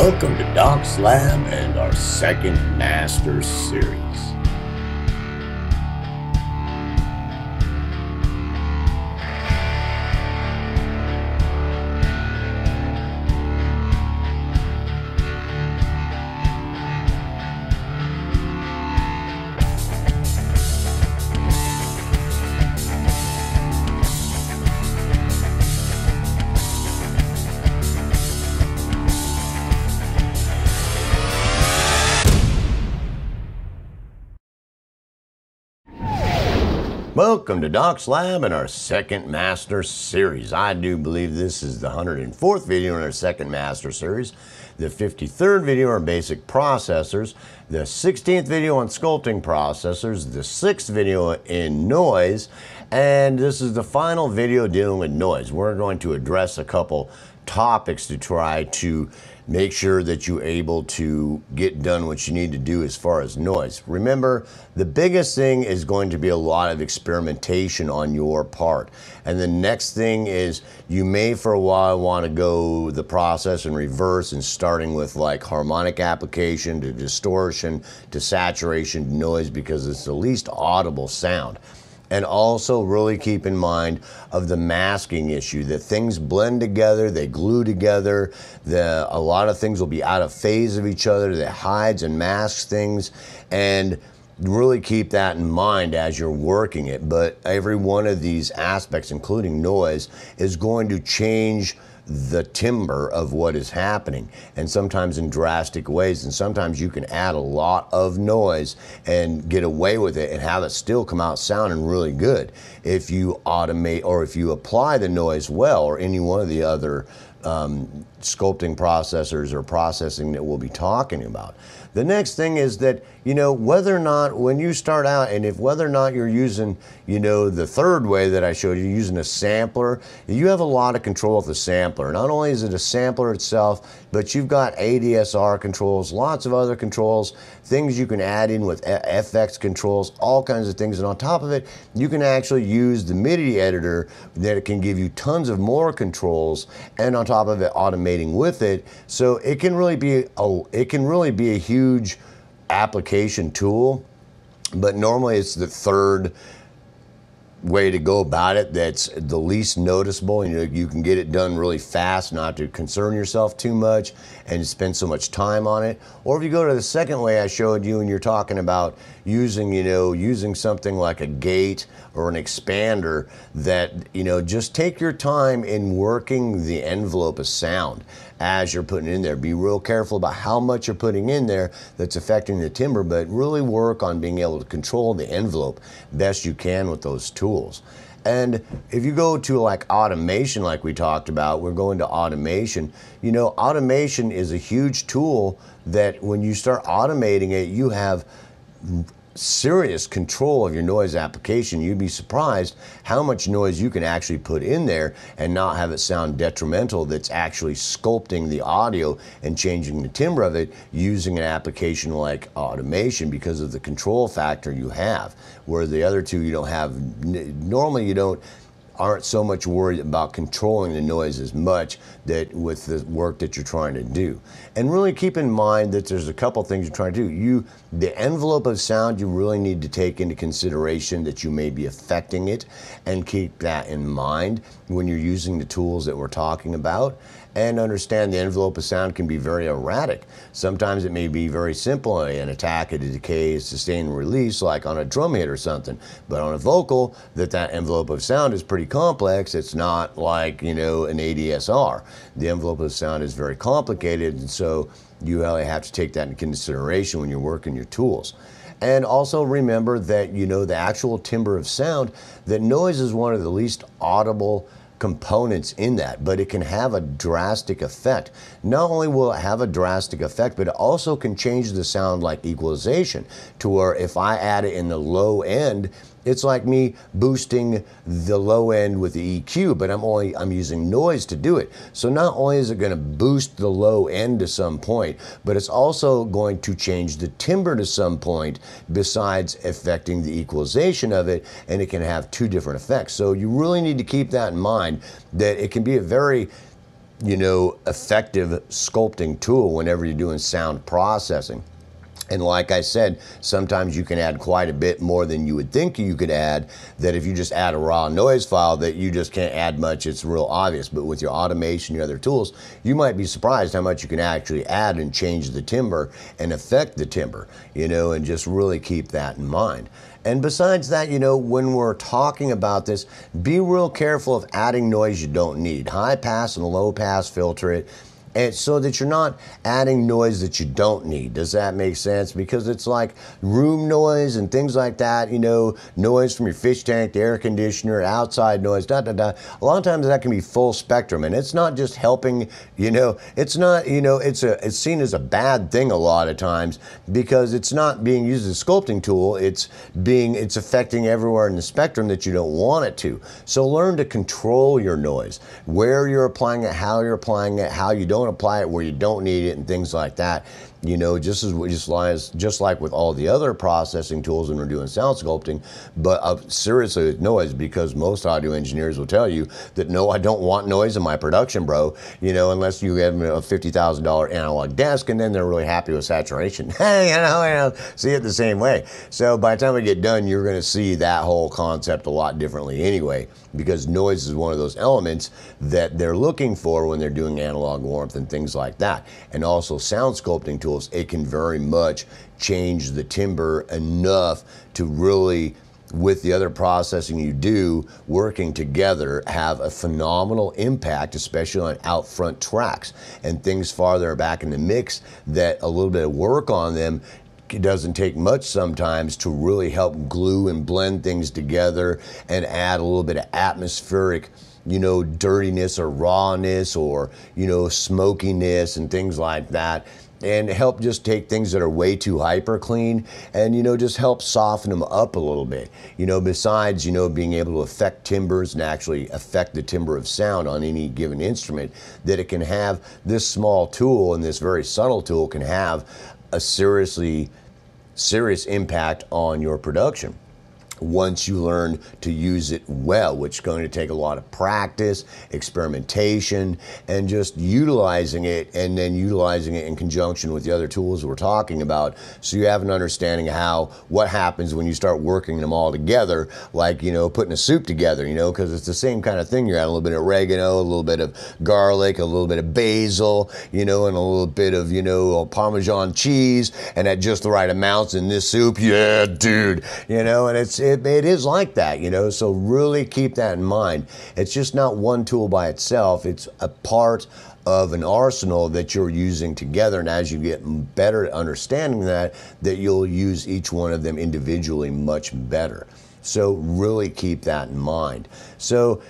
Welcome to Doc's Lab and our second Master Series. Welcome to Doc's Lab and our second Master Series. I do believe this is the 104th video in our second Master Series, the 53rd video on basic processors, the 16th video on sculpting processors, the 6th video in noise, and this is the final video dealing with noise. We're going to address a couple topics to try to make sure that you're able to get done what you need to do as far as noise. Remember, the biggest thing is going to be a lot of experimentation on your part. And the next thing is you may for a while want to go the process in reverse and starting with like harmonic application to distortion to saturation to noise because it's the least audible sound and also really keep in mind of the masking issue that things blend together they glue together the, a lot of things will be out of phase of each other that hides and masks things. And really keep that in mind as you're working it but every one of these aspects including noise is going to change the timbre of what is happening and sometimes in drastic ways and sometimes you can add a lot of noise and get away with it and have it still come out sounding really good. If you automate or if you apply the noise well or any one of the other um, sculpting processors or processing that we'll be talking about the next thing is that, you know, whether or not when you start out and if whether or not you're using, you know, the third way that I showed you, using a sampler, you have a lot of control of the sampler. Not only is it a sampler itself, but you've got ADSR controls, lots of other controls, things you can add in with FX controls, all kinds of things. And on top of it, you can actually use the MIDI editor that it can give you tons of more controls and on top of it automating with it. So it can really be a, it can really be a huge huge application tool, but normally it's the third way to go about it that's the least noticeable. You know, you can get it done really fast, not to concern yourself too much and spend so much time on it. Or if you go to the second way I showed you and you're talking about using, you know, using something like a gate or an expander that, you know, just take your time in working the envelope of sound as you're putting in there. Be real careful about how much you're putting in there that's affecting the timbre, but really work on being able to control the envelope best you can with those tools. And if you go to like automation, like we talked about, we're going to automation. You know, automation is a huge tool that when you start automating it, you have serious control of your noise application, you'd be surprised how much noise you can actually put in there and not have it sound detrimental that's actually sculpting the audio and changing the timbre of it using an application like automation because of the control factor you have. Where the other two you don't have, normally you don't aren't so much worried about controlling the noise as much that with the work that you're trying to do. And really keep in mind that there's a couple things you're trying to do. You the envelope of sound you really need to take into consideration that you may be affecting it and keep that in mind when you're using the tools that we're talking about and understand the envelope of sound can be very erratic. Sometimes it may be very simple, an attack, a decay, a sustain release, like on a drum hit or something. But on a vocal, that that envelope of sound is pretty complex. It's not like, you know, an ADSR. The envelope of sound is very complicated, and so you really have to take that into consideration when you're working your tools. And also remember that, you know, the actual timbre of sound, that noise is one of the least audible components in that, but it can have a drastic effect. Not only will it have a drastic effect, but it also can change the sound like equalization to where if I add it in the low end, it's like me boosting the low end with the EQ, but I'm only I'm using noise to do it. So not only is it going to boost the low end to some point, but it's also going to change the timbre to some point besides affecting the equalization of it, and it can have two different effects. So you really need to keep that in mind that it can be a very you know, effective sculpting tool whenever you're doing sound processing. And like I said, sometimes you can add quite a bit more than you would think you could add. That if you just add a raw noise file, that you just can't add much. It's real obvious. But with your automation, your other tools, you might be surprised how much you can actually add and change the timbre and affect the timbre. You know, and just really keep that in mind. And besides that, you know, when we're talking about this, be real careful of adding noise you don't need. High pass and low pass filter it and so that you're not adding noise that you don't need. Does that make sense? Because it's like room noise and things like that, you know, noise from your fish tank, the air conditioner, outside noise, da da da. A lot of times that can be full spectrum and it's not just helping, you know, it's not, you know, it's a it's seen as a bad thing a lot of times because it's not being used as a sculpting tool, it's being it's affecting everywhere in the spectrum that you don't want it to. So learn to control your noise, where you're applying it, how you're applying it, how you don't don't apply it where you don't need it and things like that. You know, just as just like, just like with all the other processing tools when we're doing sound sculpting, but uh, seriously noise, because most audio engineers will tell you that no, I don't want noise in my production, bro. You know, unless you have a fifty thousand dollar analog desk, and then they're really happy with saturation. You know, you know, see it the same way. So by the time we get done, you're going to see that whole concept a lot differently anyway, because noise is one of those elements that they're looking for when they're doing analog warmth and things like that, and also sound sculpting tools it can very much change the timbre enough to really with the other processing you do working together have a phenomenal impact especially on out front tracks and things farther back in the mix that a little bit of work on them doesn't take much sometimes to really help glue and blend things together and add a little bit of atmospheric you know, dirtiness or rawness or, you know, smokiness and things like that and help just take things that are way too hyper clean and you know just help soften them up a little bit. You know besides you know being able to affect timbres and actually affect the timbre of sound on any given instrument that it can have this small tool and this very subtle tool can have a seriously serious impact on your production once you learn to use it well, which is going to take a lot of practice, experimentation, and just utilizing it and then utilizing it in conjunction with the other tools we're talking about. So you have an understanding of how, what happens when you start working them all together, like, you know, putting a soup together, you know, because it's the same kind of thing. You're adding a little bit of oregano, a little bit of garlic, a little bit of basil, you know, and a little bit of, you know, Parmesan cheese, and at just the right amounts in this soup. Yeah, dude, you know, and it's, it, it is like that, you know, so really keep that in mind. It's just not one tool by itself, it's a part of an arsenal that you're using together. And as you get better at understanding that that you'll use each one of them individually much better. So really keep that in mind. So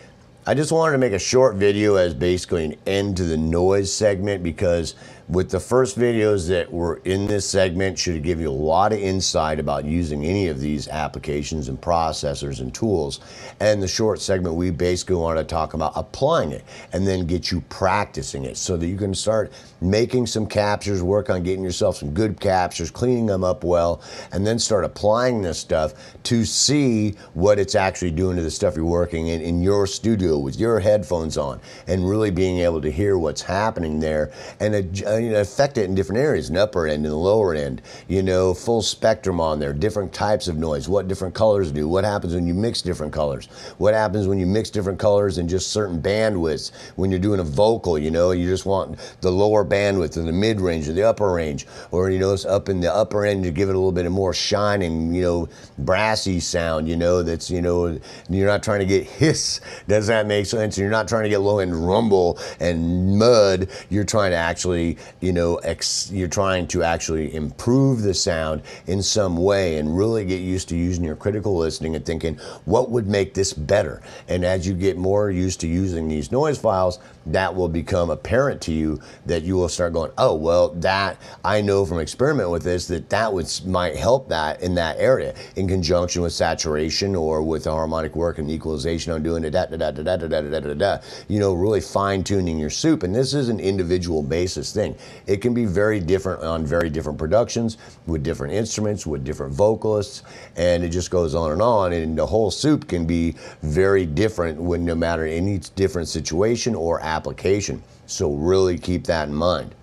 I just wanted to make a short video as basically an end to the noise segment because with the first videos that were in this segment should give you a lot of insight about using any of these applications and processors and tools. And the short segment, we basically want to talk about applying it and then get you practicing it so that you can start making some captures, work on getting yourself some good captures, cleaning them up well, and then start applying this stuff to see what it's actually doing to the stuff you're working in in your studio with your headphones on and really being able to hear what's happening there and you know, affect it in different areas, an upper end and the lower end, you know, full spectrum on there, different types of noise, what different colors do, what happens when you mix different colors, what happens when you mix different colors in just certain bandwidths, when you're doing a vocal, you know, you just want the lower bandwidth or the mid range or the upper range, or, you know, it's up in the upper end to give it a little bit of more shining, you know, brassy sound, you know, that's, you know, you're not trying to get hiss, does that make sense? You're not trying to get low end rumble and mud, you're trying to actually you know, ex- you're trying to actually improve the sound in some way and really get used to using your critical listening and thinking, what would make this better? And as you get more used to using these noise files, that will become apparent to you that you will start going, oh, well, that I know from experiment with this that that would might help that in that area in conjunction with saturation or with harmonic work and equalization. I'm doing it, da da da da da da da da da da. You know, really fine tuning your soup. And this is an individual basis thing. It can be very different on very different productions with different instruments, with different vocalists, and it just goes on and on. And the whole soup can be very different when no matter any different situation or application. So really keep that in mind.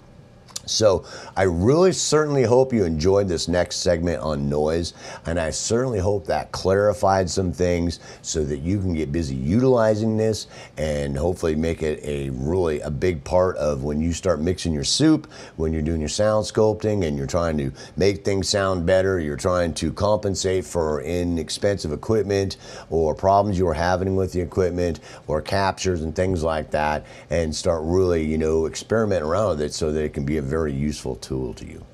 So I really certainly hope you enjoyed this next segment on noise, and I certainly hope that clarified some things so that you can get busy utilizing this and hopefully make it a really a big part of when you start mixing your soup, when you're doing your sound sculpting and you're trying to make things sound better, you're trying to compensate for inexpensive equipment or problems you are having with the equipment or captures and things like that and start really, you know, experimenting around with it so that it can be a very very useful tool to you.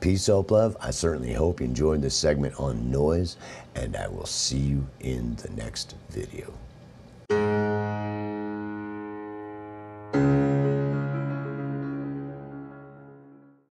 Peace, hope, love. I certainly hope you enjoyed this segment on noise, and I will see you in the next video.